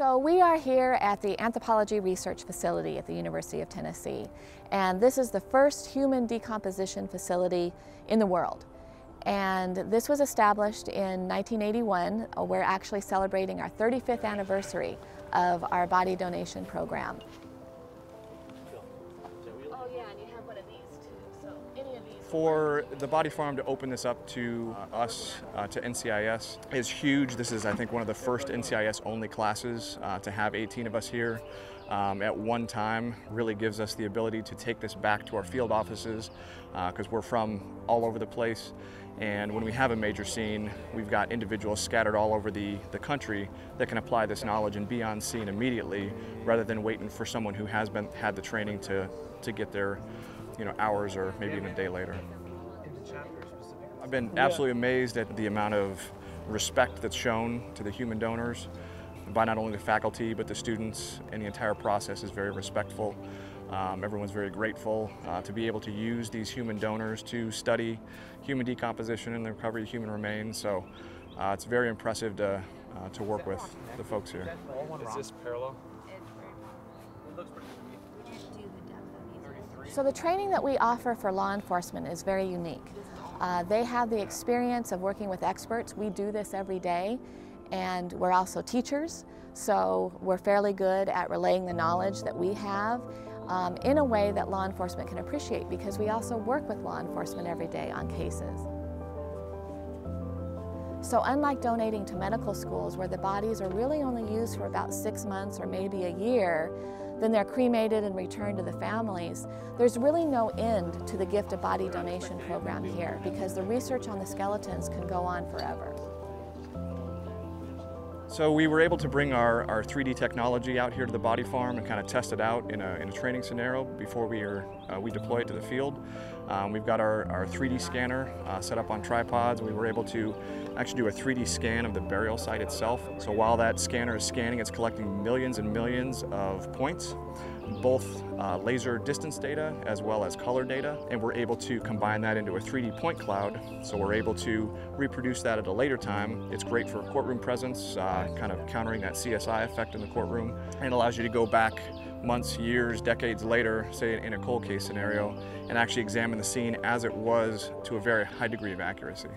So we are here at the Anthropology Research Facility at the University of Tennessee. And this is the first human decomposition facility in the world. And this was established in 1981. Uh, we're actually celebrating our 35th anniversary of our body donation program. Oh yeah, For the Body Farm to open this up to uh, us, uh, to NCIS, is huge. This is, I think, one of the first NCIS only classes uh, to have 18 of us here um, at one time. Really gives us the ability to take this back to our field offices because uh, we're from all over the place. And when we have a major scene, we've got individuals scattered all over the, the country that can apply this knowledge and be on scene immediately rather than waiting for someone who has been had the training to, to get there you know, hours or maybe even a day later. I've been absolutely amazed at the amount of respect that's shown to the human donors by not only the faculty but the students and the entire process is very respectful. Um, everyone's very grateful uh, to be able to use these human donors to study human decomposition and the recovery of human remains. So uh, it's very impressive to, uh, to work with the folks here. Is this parallel? So the training that we offer for law enforcement is very unique. Uh, they have the experience of working with experts. We do this every day and we're also teachers, so we're fairly good at relaying the knowledge that we have um, in a way that law enforcement can appreciate because we also work with law enforcement every day on cases. So unlike donating to medical schools where the bodies are really only used for about six months or maybe a year, then they're cremated and returned to the families, there's really no end to the gift of body donation program here because the research on the skeletons can go on forever. So we were able to bring our, our 3D technology out here to the body farm and kind of test it out in a, in a training scenario before we, are, uh, we deploy it to the field. Um, we've got our, our 3D scanner uh, set up on tripods. We were able to actually do a 3D scan of the burial site itself. So while that scanner is scanning, it's collecting millions and millions of points both uh, laser distance data as well as color data, and we're able to combine that into a 3D point cloud, so we're able to reproduce that at a later time. It's great for courtroom presence, uh, kind of countering that CSI effect in the courtroom, and allows you to go back months, years, decades later, say in a cold case scenario, and actually examine the scene as it was to a very high degree of accuracy.